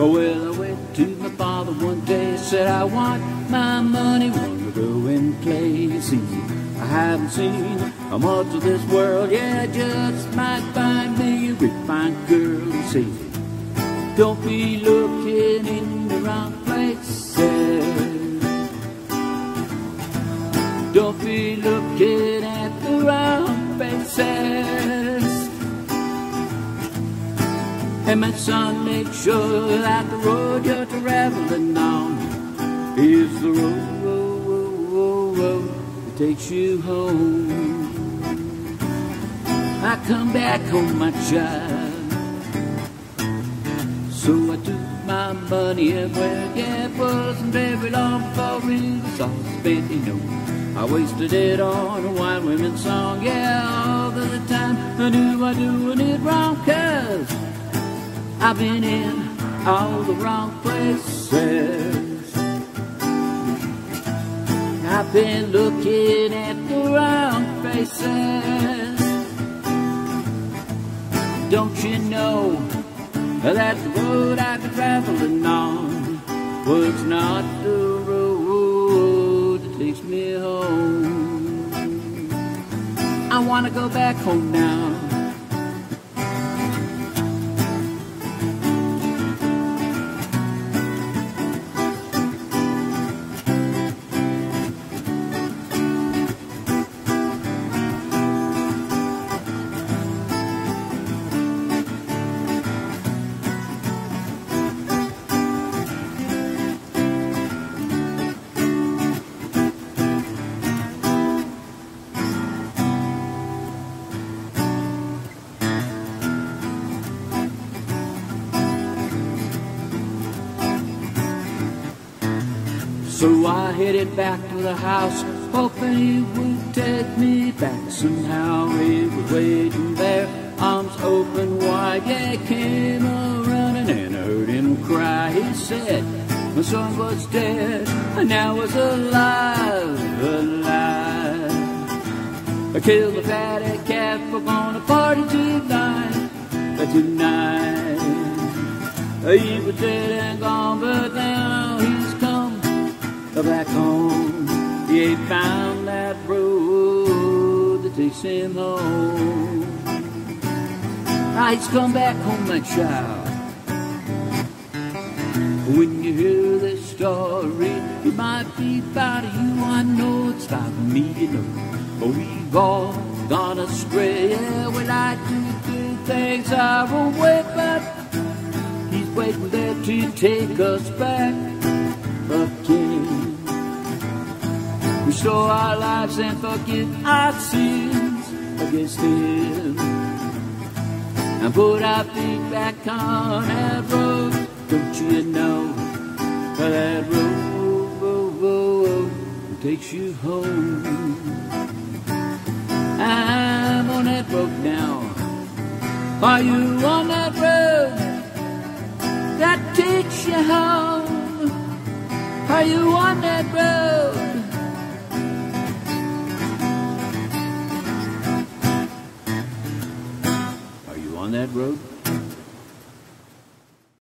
Well, I went to my father one day, said I want my money, want to go and play. See, I haven't seen much of this world, yeah, just might find me a refined girl. See, don't be looking in the wrong places. Don't be looking And my son, make sure that the road you're traveling on is the road, road, road, road that takes you home. I come back home, my child. So I took my money and yeah, it wasn't very long before it was all spent, you know. I wasted it on a wine women song, yeah, all the time I knew I was doing it wrong, cause I've been in all the wrong places. I've been looking at the wrong faces. Don't you know that the road I've been traveling on was not the road that takes me home? I wanna go back home now. So I headed back to the house, hoping he would take me back somehow. He was waiting there, arms open wide. Yeah, came a running and I heard him cry. He said, My son was dead, and now was alive, alive. I killed the fatty calf, we're gonna party tonight, but tonight. He was dead and gone, but come back home. He ain't found that road that takes him home. He's come back home, my child. When you hear this story, it might be about you. I know it's about me, you know. But we've all gone astray. Yeah, we like to do things our own way, but he's waiting there to take us back again. Restore our lives and forgive our sins against Him. And put our feet back on that road. Don't you know that road, road, road takes you home? I'm on that road now. Are you on that road that takes you home? Are you on that road? That road?